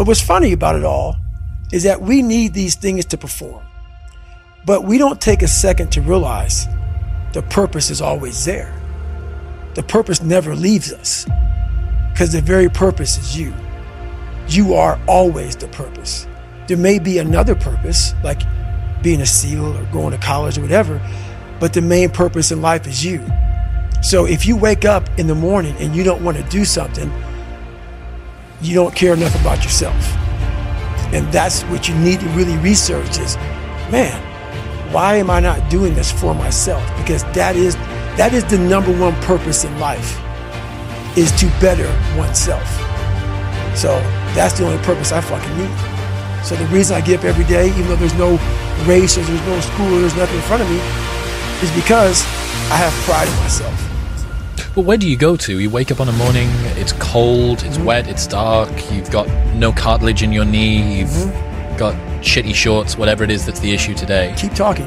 But what's funny about it all is that we need these things to perform. But we don't take a second to realize the purpose is always there. The purpose never leaves us because the very purpose is you. You are always the purpose. There may be another purpose, like being a SEAL or going to college or whatever, but the main purpose in life is you. So if you wake up in the morning and you don't want to do something, you don't care enough about yourself. And that's what you need to really research is, man, why am I not doing this for myself? Because that is that is the number one purpose in life is to better oneself. So that's the only purpose I fucking need. So the reason I get up every day, even though there's no race or there's no school or there's nothing in front of me, is because I have pride in myself. Well, where do you go to? You wake up on a morning, it's cold, it's hmm. wet, it's dark, you've got no cartilage in your knee, you've hmm. got shitty shorts, whatever it is that's the issue today. Keep talking.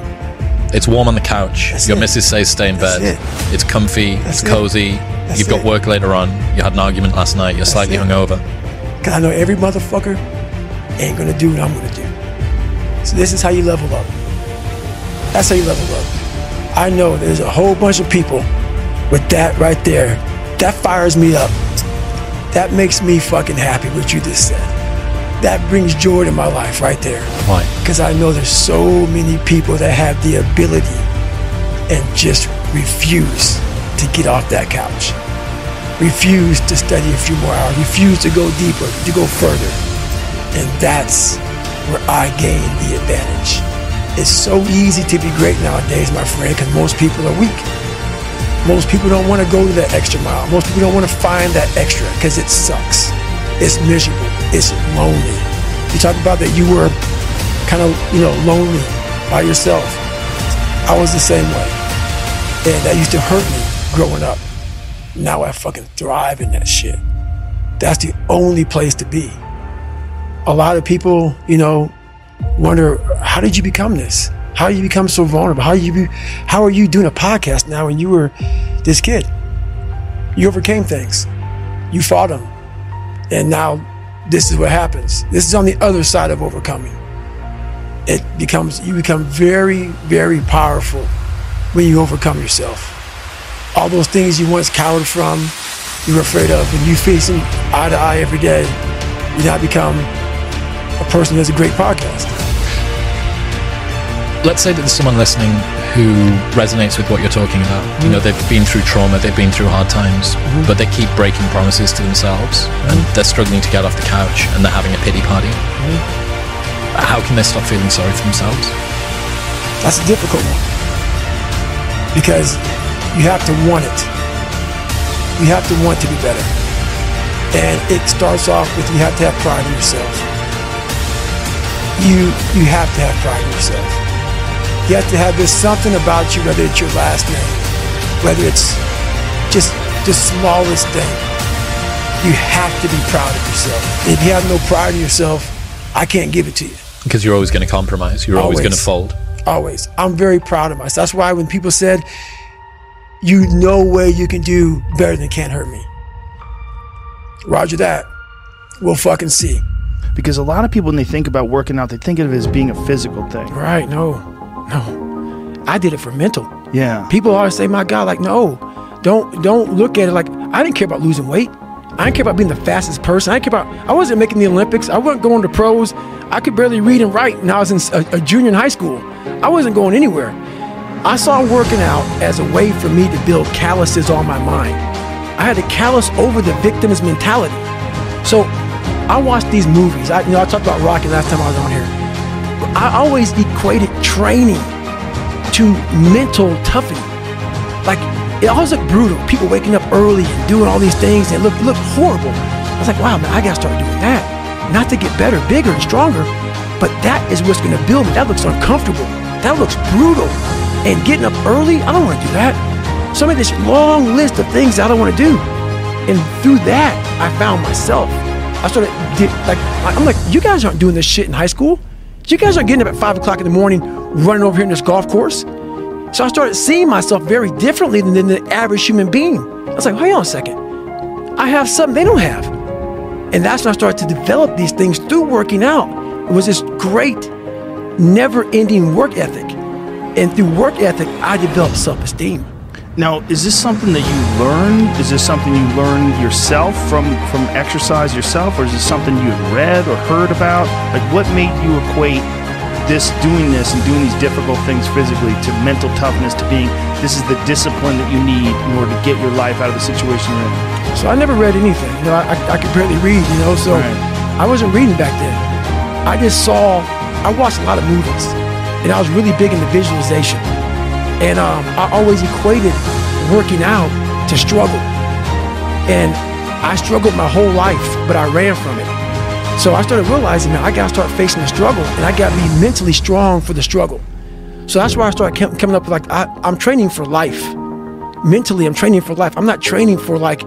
It's warm on the couch. That's your it. missus says stay in That's bed. it. It's comfy, That's it's cozy. That's You've got it. work later on. You had an argument last night. You're slightly it. hungover. Because I know every motherfucker ain't gonna do what I'm gonna do. So this is how you level up. That's how you level up. I know there's a whole bunch of people with that right there. That fires me up. That makes me fucking happy what you just said. That brings joy to my life right there. Why? Because I know there's so many people that have the ability and just refuse to get off that couch. Refuse to study a few more hours. Refuse to go deeper, to go further. And that's where I gain the advantage. It's so easy to be great nowadays, my friend, because most people are weak. Most people don't want to go to that extra mile. Most people don't want to find that extra because it sucks. It's miserable. It's lonely. You talk about that you were kind of, you know, lonely by yourself. I was the same way. And that used to hurt me growing up. Now I fucking thrive in that shit. That's the only place to be. A lot of people, you know, wonder how did you become this? How you become so vulnerable? How you be, how are you doing a podcast now when you were this kid? You overcame things. You fought them. And now this is what happens. This is on the other side of overcoming. It becomes you become very, very powerful when you overcome yourself. All those things you once cowered from, you were afraid of, when you face them eye to eye every day, you now become a person who has a great podcast. Let's say that there's someone listening who resonates with what you're talking about. You know, mm. they've been through trauma, they've been through hard times, mm-hmm. but they keep breaking promises to themselves mm-hmm. and they're struggling to get off the couch and they're having a pity party. Mm-hmm. How can they stop feeling sorry for themselves? That's a difficult one. Because you have to want it. You have to want to be better. And it starts off with you have to have pride in yourself. You you have to have pride in yourself. You have to have this something about you, whether it's your last name, whether it's just the smallest thing. You have to be proud of yourself. If you have no pride in yourself, I can't give it to you. Because you're always going to compromise, you're always, Always. going to fold. Always. I'm very proud of myself. That's why when people said, you no way you can do better than can't hurt me. Roger that. We'll fucking see. Because a lot of people, when they think about working out, they think of it as being a physical thing. Right. No. No. I did it for mental. Yeah. People always say, my God, like, no. Don't don't look at it like I didn't care about losing weight. I didn't care about being the fastest person. I didn't care about I wasn't making the Olympics. I wasn't going to pros. I could barely read and write when I was in a junior in high school. I wasn't going anywhere. I saw working out as a way for me to build calluses on my mind. I had to callus over the victim's mentality. So I watched these movies. I, you know, I talked about Rocky last time I was on here. I always equated training to mental toughening. Like it always looked brutal. People waking up early and doing all these things and look look horrible. I was like, wow, man, I gotta start doing that. Not to get better, bigger, and stronger, but that is what's gonna build me. That looks uncomfortable. That looks brutal. And getting up early, I don't want to do that. So I made this long list of things I don't want to do. And through that, I found myself. I started like I'm like, you guys aren't doing this shit in high school. You guys aren't getting up at five o'clock in the morning, running over here in this golf course. So I started seeing myself very differently than, than the average human being. I was like, hold on a second. I have something they don't have. And that's when I started to develop these things through working out. It was this great, never ending work ethic. And through work ethic, I developed self esteem. Now, is this something that you learned? Is this something you learned yourself from from exercise yourself, or is this something you had read or heard about? Like, what made you equate this doing this and doing these difficult things physically to mental toughness to being this is the discipline that you need in order to get your life out of the situation you're in? So I never read anything. You know, I, I could barely read. You know, so Right. I wasn't reading back then. I just saw. I watched a lot of movies, and I was really big into visualization. And um, I always equated working out to struggle. And I struggled my whole life, but I ran from it. So I started realizing that I got to start facing the struggle, and I got to be mentally strong for the struggle. So that's why I started coming up with like I, I'm training for life. Mentally, I'm training for life. I'm not training for like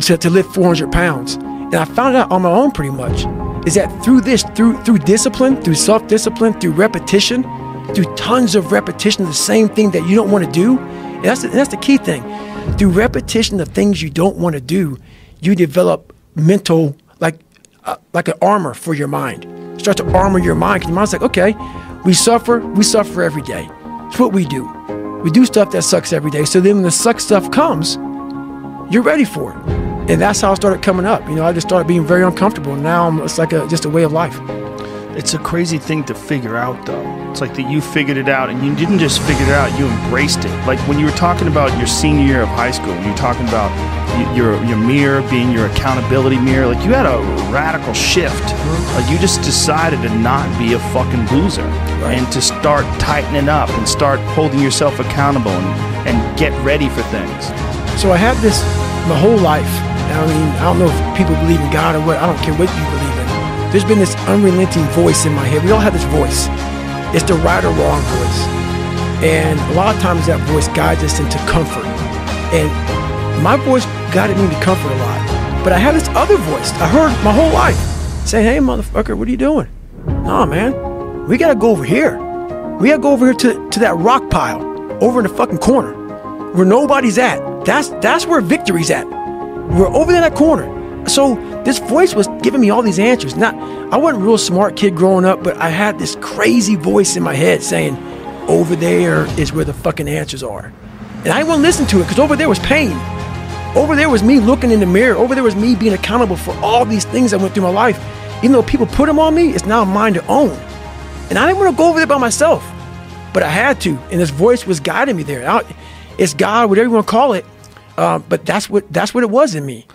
to, to lift 400 pounds. And I found out on my own pretty much is that through this, through through discipline, through self-discipline, through repetition, through tons of repetition of the same thing that you don't want to do, and that's the, that's the key thing. Through repetition of things you don't want to do, you develop mental like uh, like an armor for your mind. Start to armor your mind because your mind's like, okay, we suffer, we suffer every day. It's what we do. We do stuff that sucks every day. So then when the suck stuff comes, you're ready for it. And that's how I started coming up. You know, I just started being very uncomfortable. Now it's like a, just a way of life. It's a crazy thing to figure out, though. It's like that you figured it out, and you didn't just figure it out; you embraced it. Like when you were talking about your senior year of high school, when you were talking about your your mirror being your accountability mirror. Like you had a radical shift. Like you just decided to not be a fucking loser, and to start tightening up and start holding yourself accountable and, and get ready for things. So I had this my whole life. I mean, I don't know if people believe in God or what. I don't care what you believe in. There's been this unrelenting voice in my head. We all have this voice. It's the right or wrong voice. And a lot of times that voice guides us into comfort. And my voice guided me to comfort a lot. But I had this other voice I heard my whole life saying, hey, motherfucker, what are you doing? Nah, man, we got to go over here. We got to go over here to, to that rock pile over in the fucking corner where nobody's at. That's, that's where victory's at. We're over there in that corner. So this voice was giving me all these answers. Not, I wasn't a real smart kid growing up, but I had this crazy voice in my head saying, over there is where the fucking answers are. And I wouldn't listen to it because over there was pain. Over there was me looking in the mirror. Over there was me being accountable for all these things I went through my life. Even though people put them on me, it's now mine to own. And I didn't want to go over there by myself, but I had to. And this voice was guiding me there. I- It's God, whatever you want to call it. Uh, but that's what that's what it was in me.